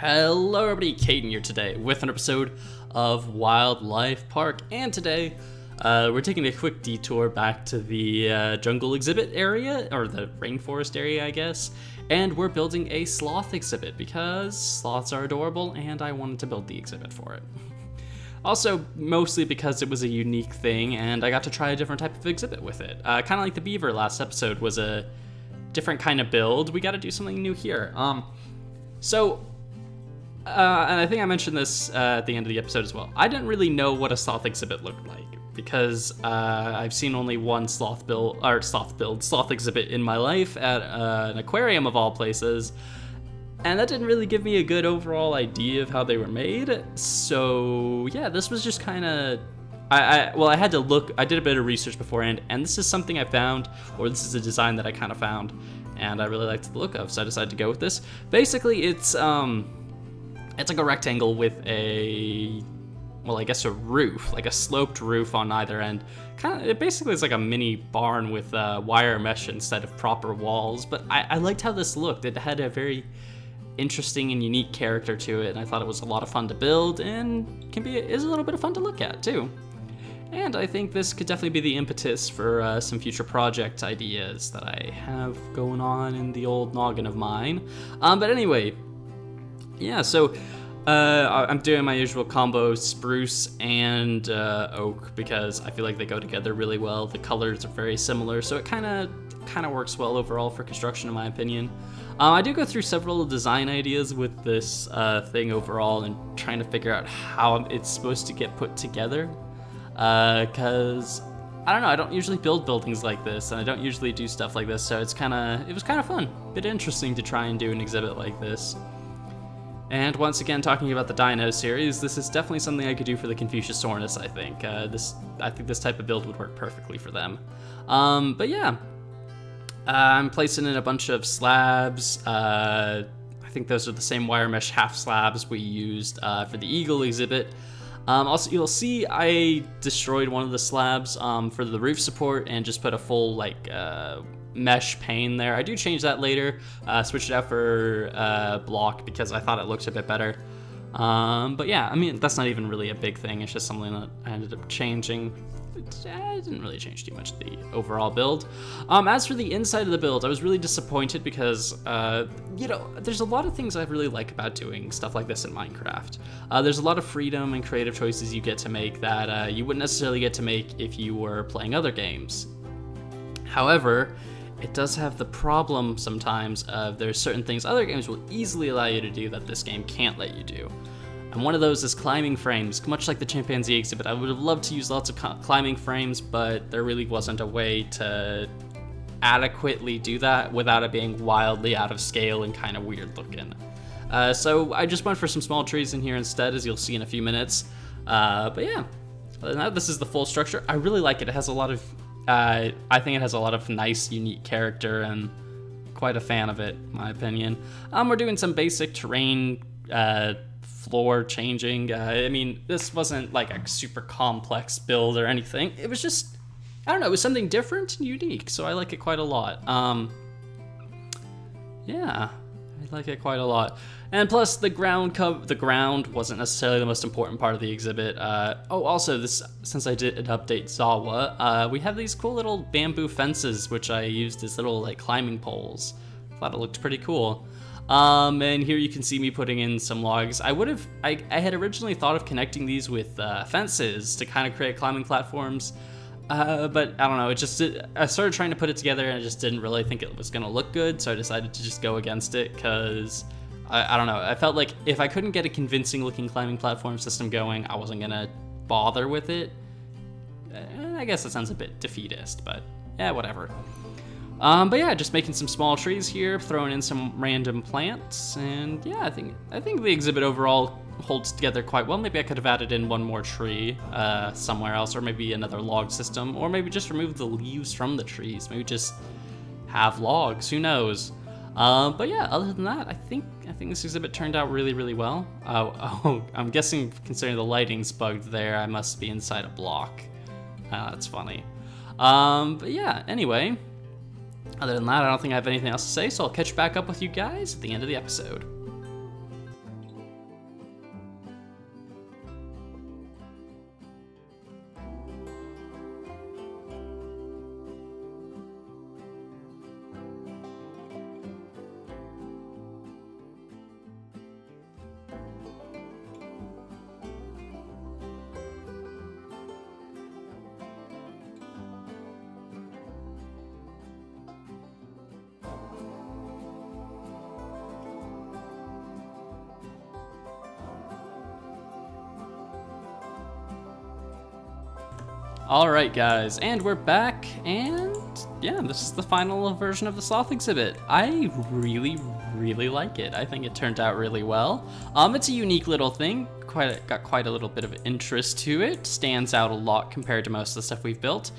Hello everybody, Caden here today with an episode of Wildlife Park, and today uh, we're taking a quick detour back to the uh, jungle exhibit area, or the rainforest area I guess, and we're building a sloth exhibit because sloths are adorable and I wanted to build the exhibit for it. Also, mostly because it was a unique thing and I got to try a different type of exhibit with it. Uh, kind of like the beaver last episode was a different kind of build, we got to do something new here. Um, so uh, and I think I mentioned this uh, at the end of the episode as well. I didn't really know what a sloth exhibit looked like because uh, I've seen only one sloth build or sloth build sloth exhibit in my life at uh, an aquarium of all places, and that didn't really give me a good overall idea of how they were made. So yeah, this was just kind of. I, I, well, I had to look. I did a bit of research beforehand, and this is something I found, or this is a design that I kind of found, and I really liked the look of, so I decided to go with this. Basically, it's um, it's like a rectangle with a, well, I guess a roof, like a sloped roof on either end. Kind of, it basically is like a mini barn with uh, wire mesh instead of proper walls. But I, I liked how this looked. It had a very interesting and unique character to it, and I thought it was a lot of fun to build and can be is a little bit of fun to look at too. And I think this could definitely be the impetus for uh, some future project ideas that I have going on in the old noggin of mine. Um, but anyway, yeah, so uh, I'm doing my usual combo spruce and uh, oak because I feel like they go together really well. The colors are very similar, so it kind of kind of works well overall for construction, in my opinion. Um, I do go through several design ideas with this uh, thing overall and trying to figure out how it's supposed to get put together. Because uh, I don't know, I don't usually build buildings like this, and I don't usually do stuff like this, so it's kind of it was kind of fun, a bit interesting to try and do an exhibit like this. And once again, talking about the Dino series, this is definitely something I could do for the Confuciusornis, I think. Uh, this, I think this type of build would work perfectly for them. Um, but yeah, uh, I'm placing in a bunch of slabs. Uh, I think those are the same wire mesh half slabs we used uh, for the Eagle exhibit. Um, also, you'll see I destroyed one of the slabs um, for the roof support and just put a full like uh, mesh pane there. I do change that later, uh, switch it out for uh, block because I thought it looked a bit better. Um, but yeah, I mean, that's not even really a big thing. It's just something that I ended up changing. It, uh, didn't really change too much the overall build. Um, as for the inside of the build, I was really disappointed because, uh, you know, there's a lot of things I really like about doing stuff like this in Minecraft. Uh, there's a lot of freedom and creative choices you get to make that uh, you wouldn't necessarily get to make if you were playing other games. However, it does have the problem sometimes of there's certain things other games will easily allow you to do that this game can't let you do. And one of those is climbing frames, much like the chimpanzee exhibit. I would have loved to use lots of climbing frames, but there really wasn't a way to adequately do that without it being wildly out of scale and kind of weird looking. Uh, so I just went for some small trees in here instead, as you'll see in a few minutes. Uh, but yeah, now this is the full structure. I really like it. It has a lot of uh, I think it has a lot of nice, unique character, and quite a fan of it, my opinion. Um, we're doing some basic terrain uh, floor changing. Uh, I mean, this wasn't like a super complex build or anything. It was just, I don't know, it was something different and unique, so I like it quite a lot. Um, yeah, I like it quite a lot. And plus, the ground co- the ground wasn't necessarily the most important part of the exhibit. Uh, oh, also, this since I did an update Zawa, uh, we have these cool little bamboo fences, which I used as little like climbing poles. Thought it looked pretty cool. Um, and here you can see me putting in some logs. I would have, I, I had originally thought of connecting these with uh, fences to kind of create climbing platforms. Uh, but I don't know, it just, it, I started trying to put it together and I just didn't really think it was gonna look good, so I decided to just go against it, because I, I don't know. I felt like if I couldn't get a convincing looking climbing platform system going, I wasn't gonna bother with it. Eh, I guess that sounds a bit defeatist, but yeah, whatever. Um, but yeah, just making some small trees here, throwing in some random plants, and yeah, I think I think the exhibit overall holds together quite well. Maybe I could have added in one more tree uh, somewhere else, or maybe another log system, or maybe just remove the leaves from the trees. Maybe just have logs. Who knows? Uh, but yeah, other than that, I think I think this exhibit turned out really, really well. Uh, oh, I'm guessing considering the lighting's bugged there, I must be inside a block. Uh, that's funny. Um, but yeah, anyway, other than that, I don't think I have anything else to say, so I'll catch back up with you guys at the end of the episode. Alright guys, and we're back, and yeah, this is the final version of the sloth exhibit. I really, really like it. I think it turned out really well. Um, it's a unique little thing, quite got quite a little bit of interest to it, stands out a lot compared to most of the stuff we've built.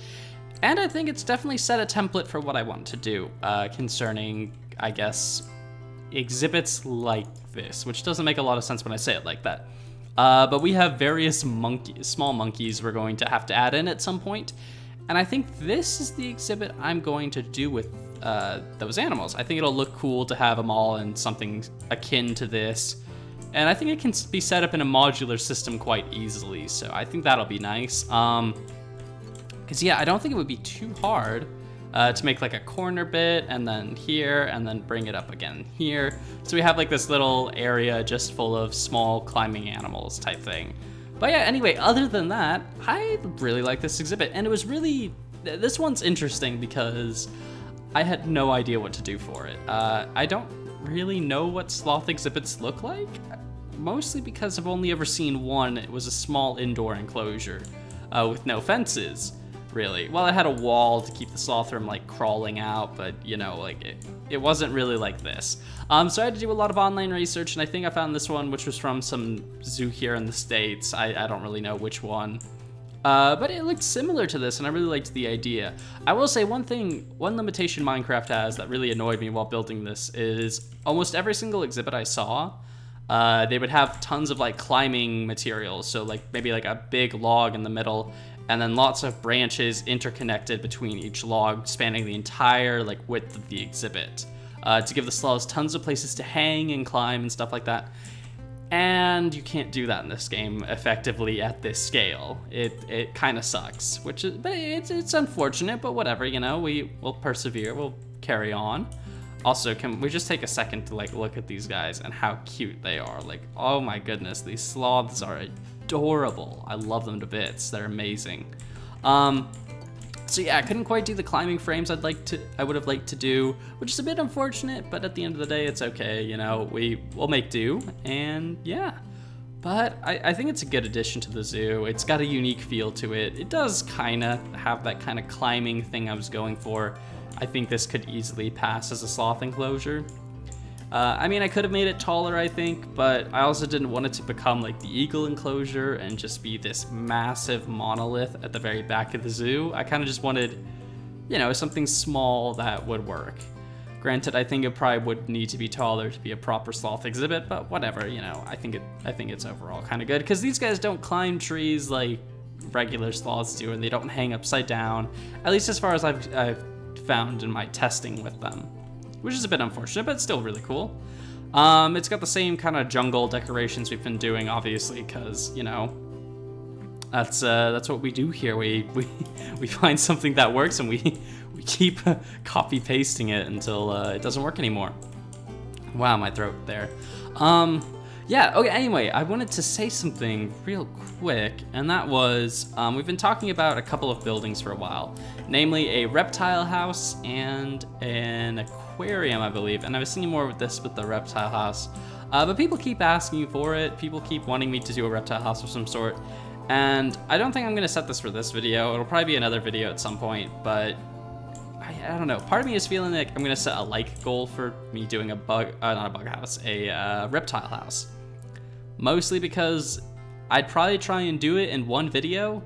And I think it's definitely set a template for what I want to do uh, concerning, I guess, exhibits like this, which doesn't make a lot of sense when I say it like that. Uh, but we have various monkey, small monkeys we're going to have to add in at some point. And I think this is the exhibit I'm going to do with uh, those animals. I think it'll look cool to have them all in something akin to this. And I think it can be set up in a modular system quite easily. So I think that'll be nice. Um, Cause yeah, I don't think it would be too hard uh, to make like a corner bit and then here and then bring it up again here. So we have like this little area just full of small climbing animals type thing. But yeah, anyway, other than that, I really like this exhibit and it was really, this one's interesting because I had no idea what to do for it. Uh, I don't really know what sloth exhibits look like, mostly because I've only ever seen one. It was a small indoor enclosure uh, with no fences really. Well, it had a wall to keep the sloth from like crawling out, but you know, like it, it wasn't really like this. Um, so I had to do a lot of online research, and I think I found this one, which was from some zoo here in the States. I, I don't really know which one. Uh, but it looked similar to this, and I really liked the idea. I will say one thing, one limitation Minecraft has that really annoyed me while building this is almost every single exhibit I saw, uh, they would have tons of like climbing materials. So like maybe like a big log in the middle, and then lots of branches interconnected between each log, spanning the entire like width of the exhibit, uh, to give the sloths tons of places to hang and climb and stuff like that. And you can't do that in this game effectively at this scale. It it kind of sucks, which is but it's it's unfortunate, but whatever, you know. We will persevere. We'll carry on. Also, can we just take a second to like look at these guys and how cute they are? Like, oh my goodness, these sloths are adorable. I love them to bits. They're amazing. Um, so yeah, I couldn't quite do the climbing frames I'd like to, I would have liked to do, which is a bit unfortunate, but at the end of the day, it's okay. You know, we will make do, and yeah. But I, I, think it's a good addition to the zoo. It's got a unique feel to it. It does kind of have that kind of climbing thing I was going for. I think this could easily pass as a sloth enclosure. Uh, I mean, I could have made it taller, I think, but I also didn't want it to become like the eagle enclosure and just be this massive monolith at the very back of the zoo. I kind of just wanted, you know, something small that would work. Granted, I think it probably would need to be taller to be a proper sloth exhibit, but whatever, you know, I think it, I think it's overall kind of good because these guys don't climb trees like regular sloths do, and they don't hang upside down. At least as far as I've, I've found in my testing with them which is a bit unfortunate, but still really cool. Um, it's got the same kind of jungle decorations we've been doing, obviously, because, you know, that's uh, that's what we do here. We, we, we find something that works and we, we keep copy pasting it until uh, it doesn't work anymore. Wow, my throat there. Um, yeah, okay, anyway, I wanted to say something real quick, and that was um, we've been talking about a couple of buildings for a while, namely a reptile house and an aquarium, I believe, and I was seeing more with this with the reptile house. Uh, but people keep asking for it, people keep wanting me to do a reptile house of some sort, and I don't think I'm gonna set this for this video, it'll probably be another video at some point, but I, I, don't know. Part of me is feeling like I'm gonna set a like goal for me doing a bug, uh, not a bug house, a uh, reptile house mostly because I'd probably try and do it in one video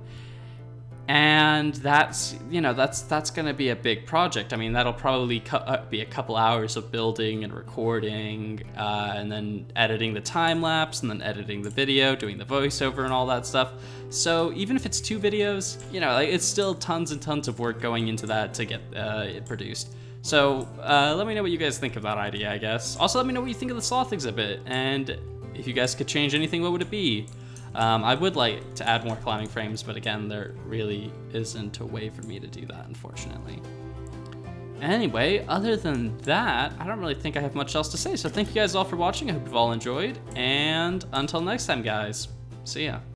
and that's you know that's that's going to be a big project. I mean that'll probably uh, be a couple hours of building and recording uh, and then editing the time lapse and then editing the video doing the voiceover and all that stuff. So even if it's two videos you know like, it's still tons and tons of work going into that to get uh, it produced. So uh, let me know what you guys think of that idea i guess. Also let me know what you think of the sloth exhibit and if you guys could change anything, what would it be? Um, I would like to add more climbing frames, but again, there really isn't a way for me to do that, unfortunately. Anyway, other than that, I don't really think I have much else to say, so thank you guys all for watching, I hope you've all enjoyed, and until next time, guys, see ya.